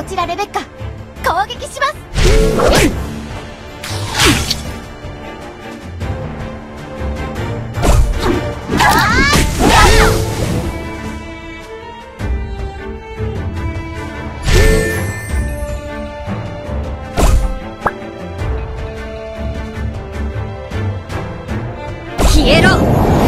こちらレベッカ。攻撃します。消えろ。